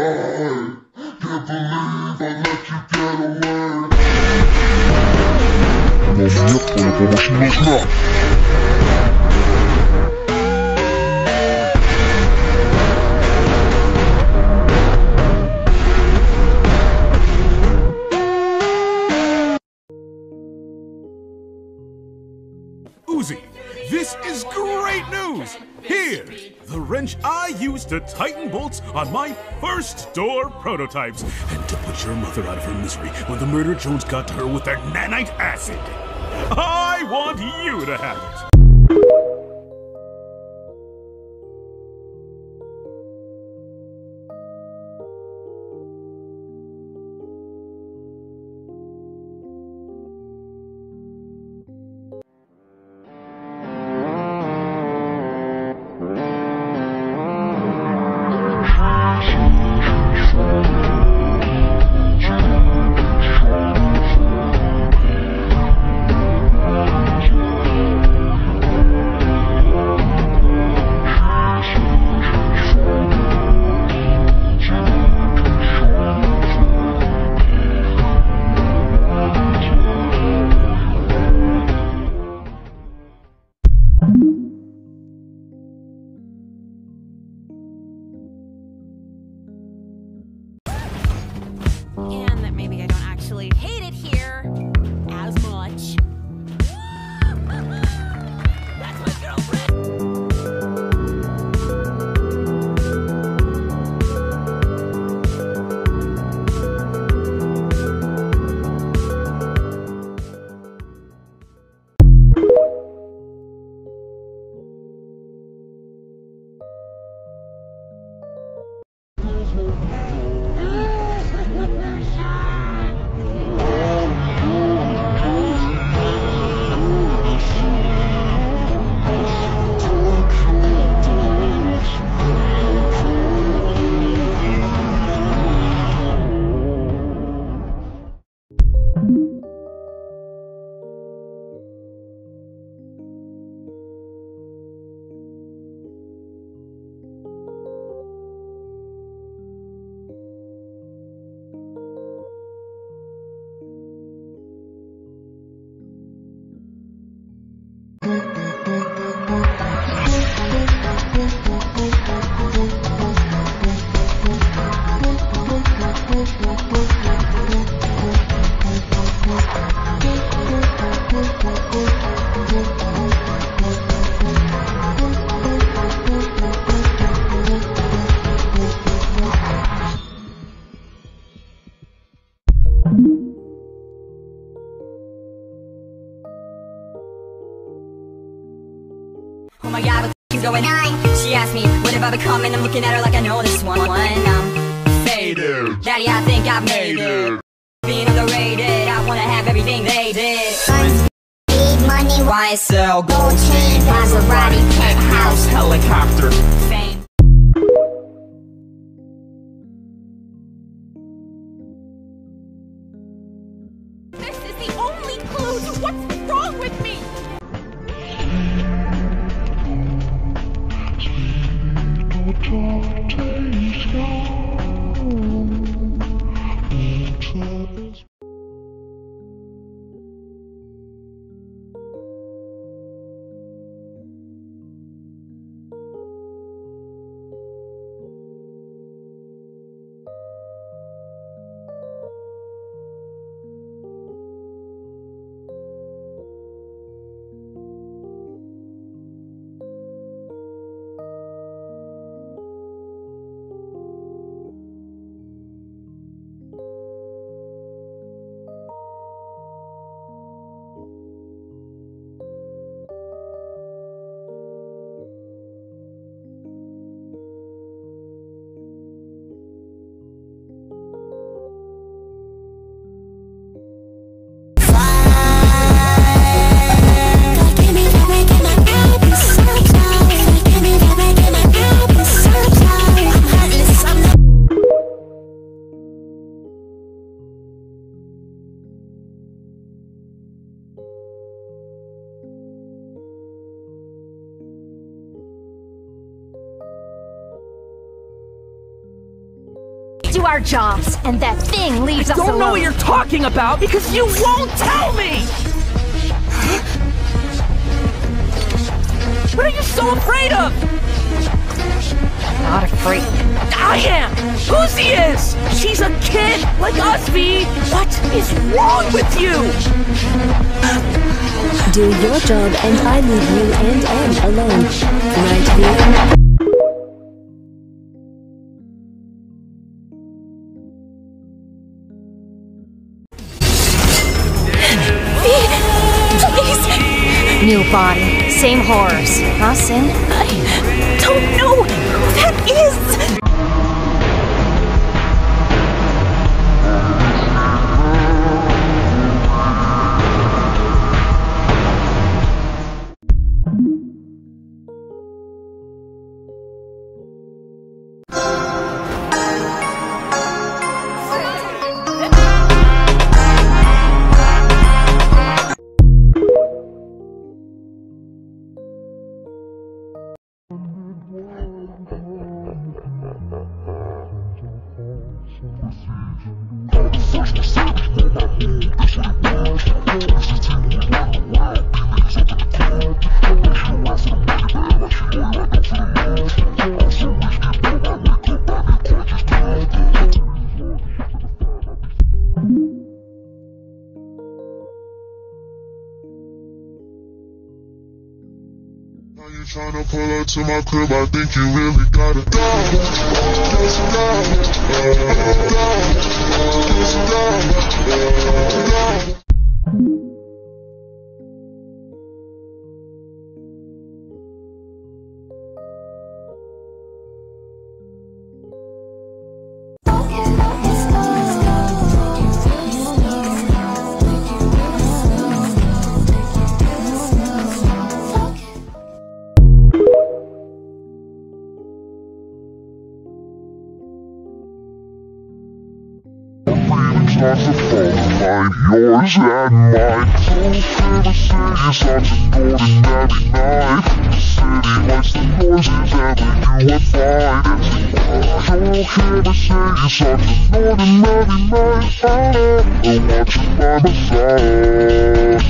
I can't believe I let you get away. De I used to tighten bolts on my first door prototypes, and to put your mother out of her misery when the murder drones got to her with their nanite acid. I want you to have it. Oh my god, what the is going on? She asked me, what have I become? And I'm looking at her like I know this one. I'm faded. Daddy, I think I've made it. Being underrated, I wanna have everything they did. Need money, Why sell gold chain, Maserati, penthouse, Helicopter. Our jobs, and that thing leaves us alone. I Don't alone. know what you're talking about because you won't tell me! What are you so afraid of? Not afraid. I am! Uzi is! She's a kid like us, V! What is wrong with you? Do your job and I leave you and N alone. Right, V? Body, same horrors. Huh, Cyn? Now you tryna pull up to my crib, I think you really gotta go. Yes, go. Yes, go. Line, yours and mine. So conversations such an ordinary night. The city likes the noises and you are fine. So conversations such an night. I love watching by my side.